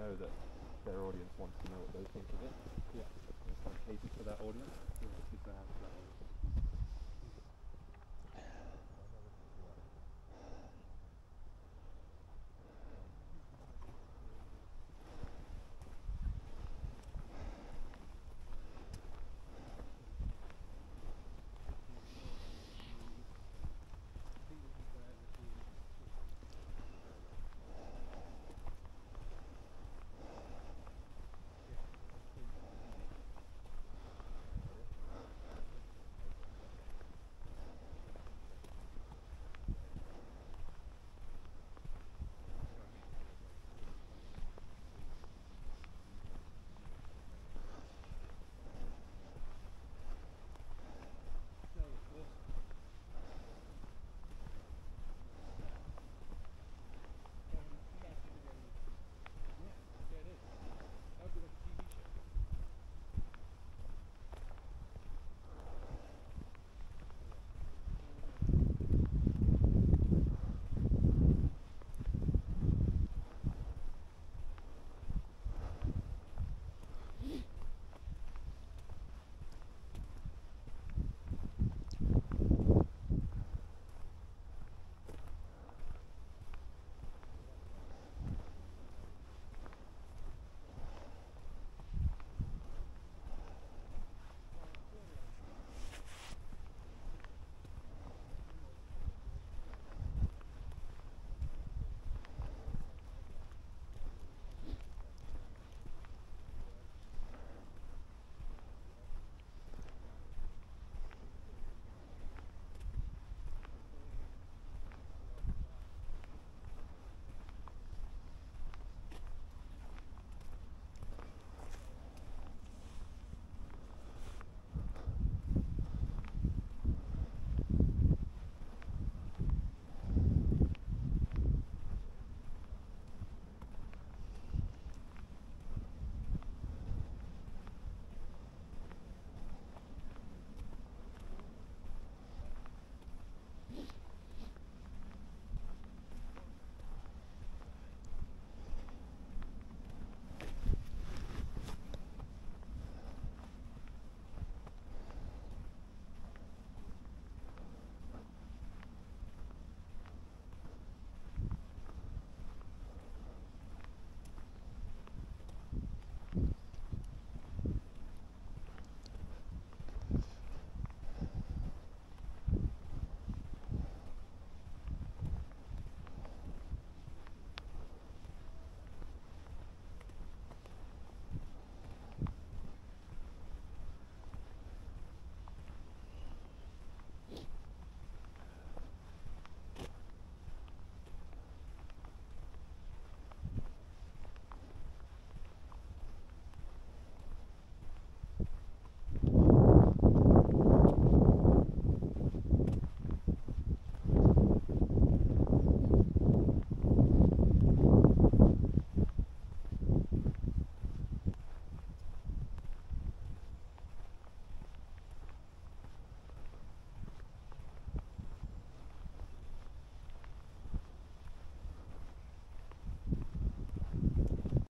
know that their audience wants to know what they think of it. Yeah. It's kind for that audience. Yeah. It's that audience.